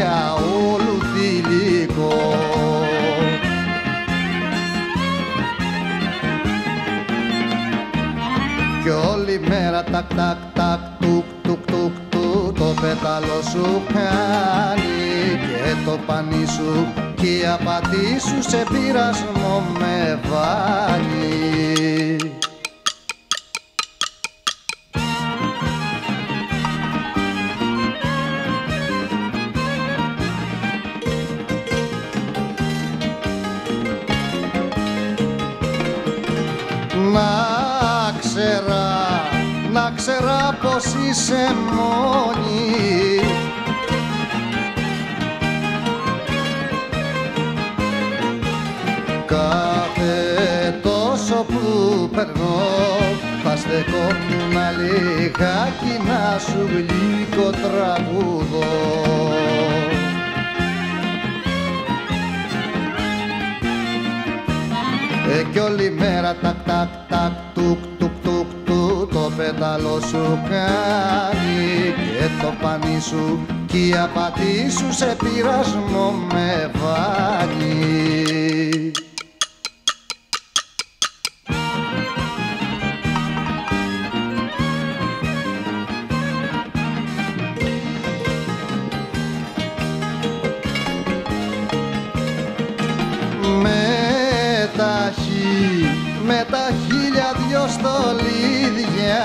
για όλου θηλυκό. Κι όλη μέρα τακ τακ τακ τουκ τουκ τουκ το πέταλο σου κάνει και το πανί σου και η απατή σου σε πειρασμό με βάλει. Ξέρα πως είσαι μόνη. Κάθε τόσο που περνώ θα στεκόμουν λιγάκι να σου γλυκό τραγούδο. Ε, κι όλη μέρα τακ τακ τακ τουκ πέταλο σου κάνει και το πανί σου κι η απατή σου σε πειρασμό με βάλει. με τα χι, με τα χίλια δυο στολίδια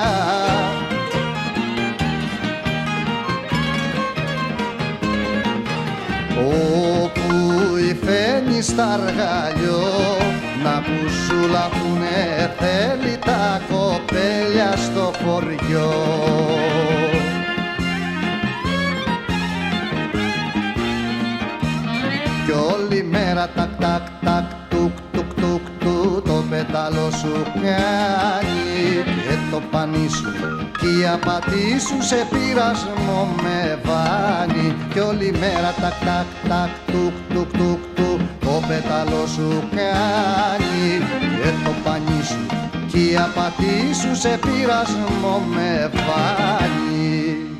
όπου η φαίνει στα αργαλιό να που σου λαφούνε θέλει τα κοπέλια στο χωριό. Κι όλη μέρα τακ τακ τακ το πέταλο σου κάνει. Και το πανί σου κι η απατή σου σε πειρασμό με βάνει. Κι όλη μέρα τακ τακ τακ τουκ τουκ τουκ τουκ το πέταλο σου κάνει. Και το πανί σου κι η απατή σου σε πειρασμό με βάνει